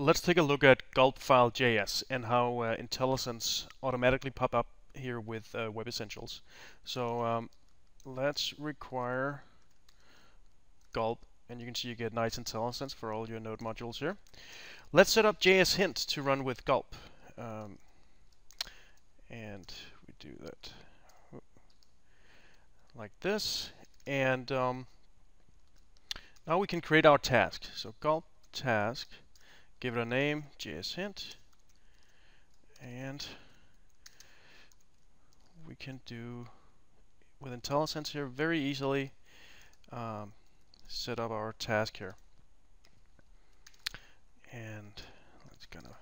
let's take a look at gulp-file.js and how uh, IntelliSense automatically pop up here with uh, Web Essentials. So um, let's require gulp, and you can see you get nice IntelliSense for all your node modules here. Let's set up JS hint to run with gulp. Um, and we do that like this. And um, now we can create our task. So gulp task give it a name, JS hint, and we can do with IntelliSense here very easily um, set up our task here. And let's kind of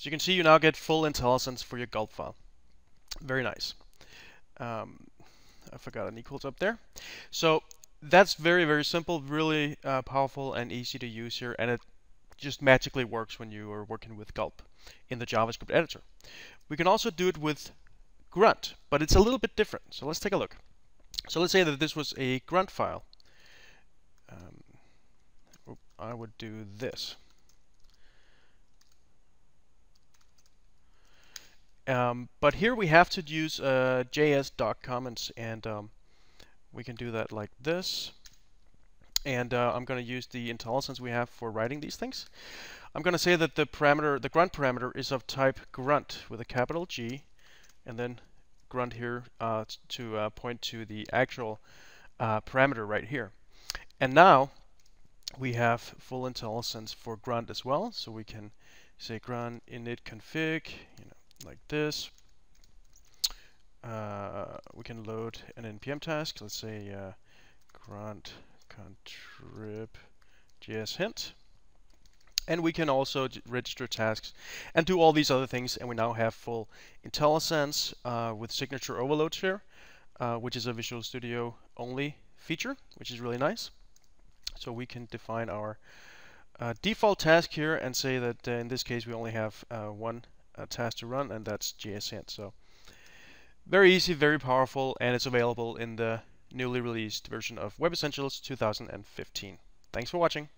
so you can see you now get full IntelliSense for your gulp file. Very nice. Um, I forgot an equals up there. So that's very, very simple, really uh, powerful and easy to use here, and it just magically works when you are working with gulp in the JavaScript editor. We can also do it with grunt, but it's a little bit different. So let's take a look. So let's say that this was a grunt file. Um, I would do this. Um, but here we have to use uh, JS doc comments and um, we can do that like this. And uh, I'm going to use the IntelliSense we have for writing these things. I'm going to say that the parameter, the grunt parameter is of type grunt with a capital G, and then grunt here uh, to uh, point to the actual uh, parameter right here. And now we have full IntelliSense for grunt as well, so we can say grunt init config, you know, like this uh, we can load an npm task. Let's say uh, grunt contrib js hint. And we can also register tasks and do all these other things. And we now have full IntelliSense uh, with signature overloads here, uh, which is a Visual Studio only feature, which is really nice. So we can define our uh, default task here and say that uh, in this case we only have uh, one uh, task to run, and that's JS hint. So very easy, very powerful, and it's available in the newly released version of Web Essentials 2015. Thanks for watching.